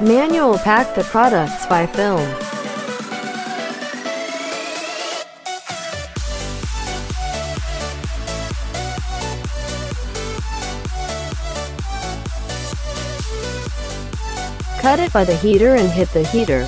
Manual pack the products by film. Cut it by the heater and hit the heater.